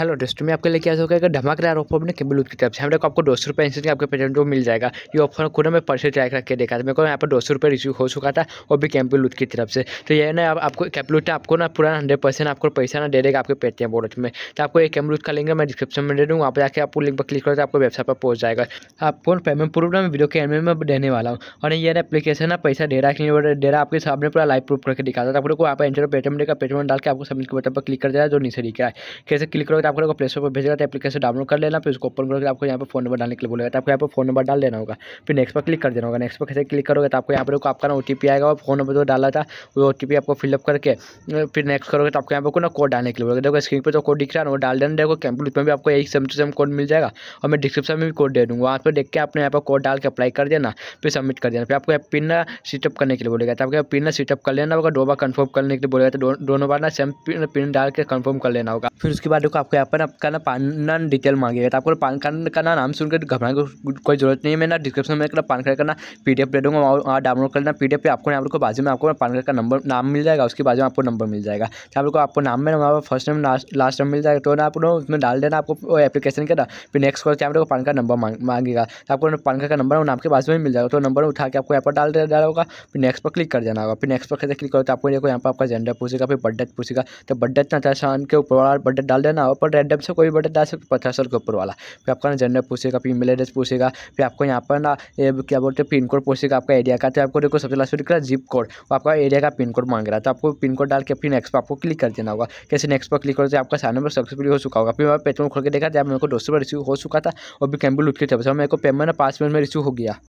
Hello दोस्तों मैं आपके लिए क्या होगा धमाकेदार ऑफ़र अपने केबल की तरफ़ से। हमारे को आपको दो सौ रुपये इंस्टेंट आपके पेमेंट को मिल जाएगा। ये ऑफ़र खुद में परसे ट्राई करके देखा था। मेरे को यहाँ पर दो सौ रुपये रिसीव हो चुका था और भी कैम्पल की तरफ़ से। तो ये ना आपको कैपलूट आपको ना पूरा हंड्रेड परसेंट आपको पैसा ना दे देगा आपके पेटीएम वॉलेट में। तो आपको एक कैमलूट का लिंक मैं डिस्क्रिप्शन में दे दूँ वहाँ पर जाकर आपको लिंक पर क्लिक करो तो आपको वेबसाइट पर पहुँच जाएगा। आपको पेमेंट प्रूफ ना वीडियो के एंड में देने वाला हूँ। और ये ना एप्लीकेशन ना पैसा दे रहा है कि दे रहा आपके सामने पूरा लाइव प्रूफ करके दिखाता था आपको आप एंटर पेटीएम देगा पेटीएम डाल के आपको सबमिट के बटन पर क्लिक कर देगा, जो नीचे दिख है। कैसे क्लिक करोगे आपको प्ले स्टोर पर भेजेगा तो एप्लीकेशन डाउनलोड कर लेना, फिर उसको ओपन करके आपको यहाँ पर फ़ोन नंबर डालने के लिए बोलेगा। तो आपको यहाँ पर फ़ोन नंबर डाल देना होगा, फिर नेक्स्ट पर क्लिक कर देना होगा। नेक्स्ट पर कैसे क्लिक करोगे तो आपको यहाँ पर आपका ना ओटीपी आएगा, और फ़ोन नंबर जो डाला था, वो ओ आपको फिलअप करके फिर नेक्स्ट करोगे तो आपको यहाँ पर ना कोड डालने के लिए बोलेगा। देखो स्क्रीन पर जो कोड दिख रहा है वो डाल देना। देखो कैंपल में भी आपको एक सेम टू सेम कोड मिल जाएगा, और मैं डिस्क्रिप्शन में भी कोड दे दूँगा। वहाँ पर देख के आपने यहाँ पर कोड डाल के अप्लाई कर देना, फिर सबमिट कर देना। फिर आपको पिन ना सीटअप करने के लिए बोलेगा। तो आपको पिन ना सीटअप कर लेना होगा, दो बार कन्फर्म करने के लिए बोलेगा। तो दोनों बार ना सेम पिन डाल के कन्फर्म कर लेना होगा। फिर उसके बाद देखो आपको यहाँ पर आपका ना पान डिटेल मांगेगा। तो आपको पान कार्ड का ना नाम सुनकर घबराने की कोई ज़रूरत नहीं है। मैं ना डिस्क्रिप्शन में अपना पान कार्ड का ना पी दे दूँगा, वहाँ डाउनलोड करना पी पे आपको यहाँ पर बाजू में आपको पान कार्ड का नंबर नाम मिल जाएगा। उसके बाजू में आपको नंबर मिल जाएगा। तो आप आपको आपको नाम में वहाँ पर फ़र्स्ट नेम लास्ट नेम मिल जाएगा तो ना आप उसमें डाल देना आपको एप्लीकेशन के ना। फिर नेक्स्ट कॉल को पान कार्ड नंबर मांगेगा। तो आपको पान कार्ड का नंबर नाम के बाजू में मिल जाएगा तो नंबर उठा के आपको यहाँ पर डाल देना होगा। फिर नेक्स्ट पर क्लिक कर देना होगा। फिर नेक्स्ट पर कैसे क्लिक करो तो आपको देखो यहाँ पर आपका जेंडर पूछेगा, फिर बर्थडे पूछेगा। तो बर्थडे इतना शान के ऊपर वाला डाल देना और रैंडम से कोई बटन डाल सकते पचास साल के ऊपर वाला। फिर आपका जेंडर पूछेगा, फिर ईमेल एड्रेस पूछेगा, फिर आपको यहाँ पर ना क्या बोलते हैं पिन कोड पूछेगा आपका एरिया का। तो आपको देखो सबसे लास्ट में दिख रहा जिप कोड वो आपका एरिया का पिन कोड मांग रहा है। तो आपको पिन कोड डाल के फिर नेक्स्ट पर आपको क्लिक कर देना होगा। कैसे नेक्स्ट पर क्लिक करो तो आपका साइन नंबर सक्सेसफुली हो चुका होगा। फिर मैं पेटीएम खोल के देखा, जब मेरे को दो सौ रिसीव हो चुका था और भी कैम्पल उठ के थे। मेरे को पेमेंट पाँच मिनट में रिसीव हो गया।